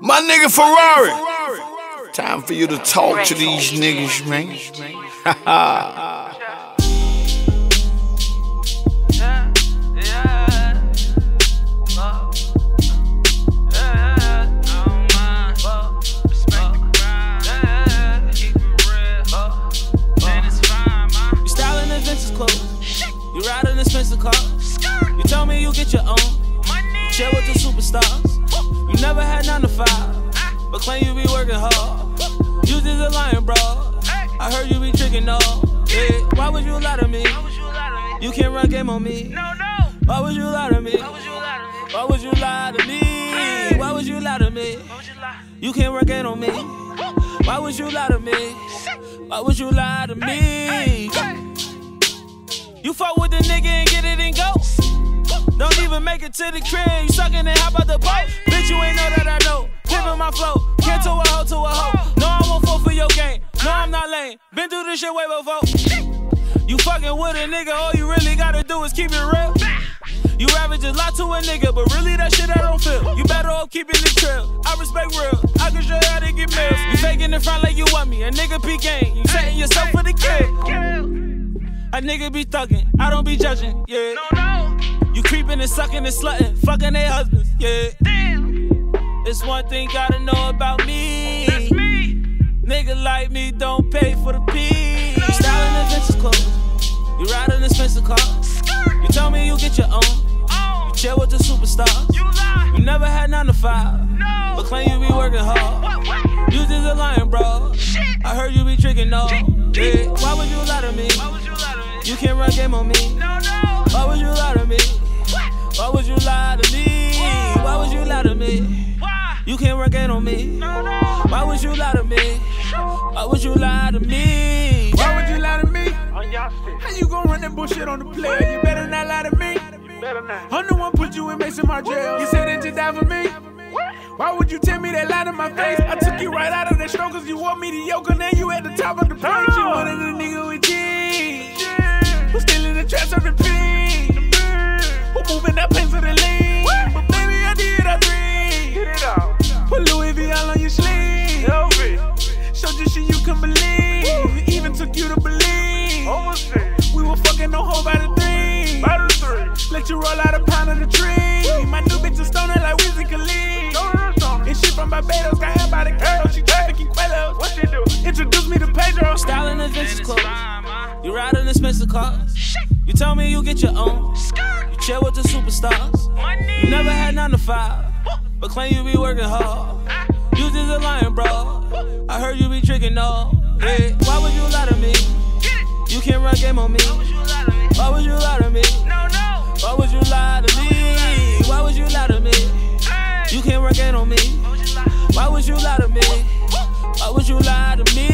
My nigga Ferrari. Time for you to talk to these niggas, man. You styling adventures clothes. You ride an expensive car. You tell me you get your own. Chill with the superstars. You never had none to five, but claim you be working hard. You just a lion, bro. I heard you be tricking all. Yeah. Why would you lie to me? You can't run game on me. Why would you lie to me? Why would you lie to me? Why would you lie to me? You can't run game on me. Why would you lie to me? Why would you lie to me? You fuck with the nigga and get it and go. Don't even make it to the crib. You sucking it, how about the boat? Bitch, you ain't this shit way before. You fucking with a nigga, all you really gotta do is keep it real. You rather just lie to a nigga, but really that shit I don't feel. You better off keeping it trill. I respect real. I can show you how to get meals. You faking in front like you want me. A nigga be game. You setting yourself for the kill. A nigga be thuggin', I don't be judging, yeah. No, no. You creeping and sucking and slutting, fucking their husbands, yeah. Damn. It's one thing gotta know about me. That's me. Nigga like me don't pay for the pee. An expensive car. You tell me you get your own. You chill with the superstars. You lie. Never had none to five. No. But claim you be working hard. You just a lion, bro. I heard you be tricking all. Yeah. Why would you lie to me? Why would you lie to me? Can't run game on me. No, no. Why would you lie to me? Why would you lie to me? Why would you lie to me? You can't run game on me. No, no. Why would you lie to me? Why would you lie to me? Run that bullshit on the player? You better not lie to me. I'm the one put you in Maison Margiela. You said that you die for me. Why would you tell me that lie to my face? I took you right out of that stroke cause you want me to yoke and then you at the top of the plate. You wanted a nigga with Let you roll out a pound of the tree. My new bitch is stoner like Wiz and Khalid. And shit from Barbados got held by the girl. She trafficking quellos. What she do? Introduce me to Pedro. Styling adventures clothes. You ride an expensive cars. You tell me you get your own. You chill with the superstars. You never had none to five, but claim you be working hard. You just a lion, bro. I heard you be tricking all. Yeah. Why would you lie to me? You can't run game on me. Would you lie to me? Why would you lie to me?